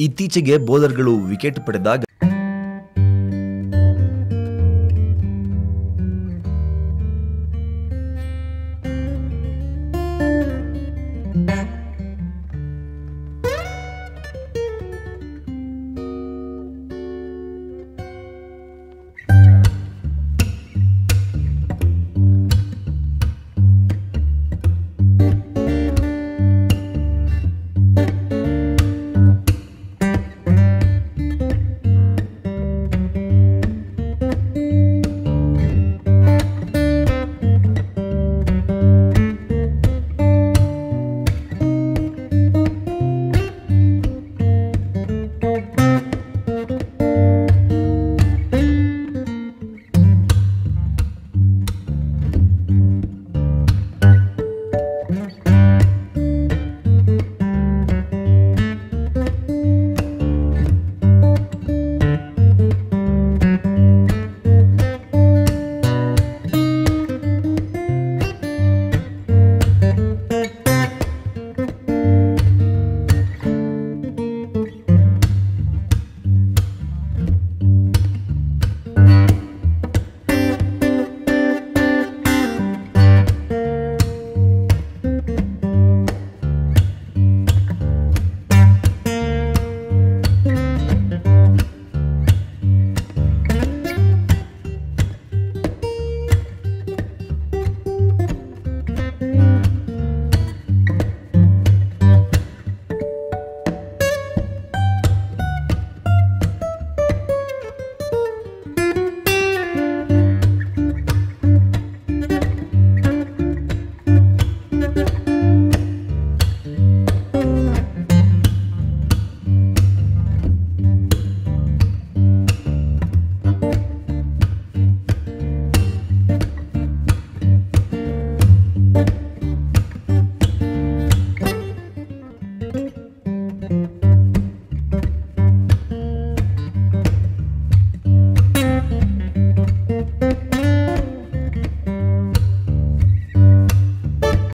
ಇತ್ತೀಚೆಗೆ ಬೌಲರ್ಗಳು ವಿಕೆಟ್ ಪಡೆದಾಗ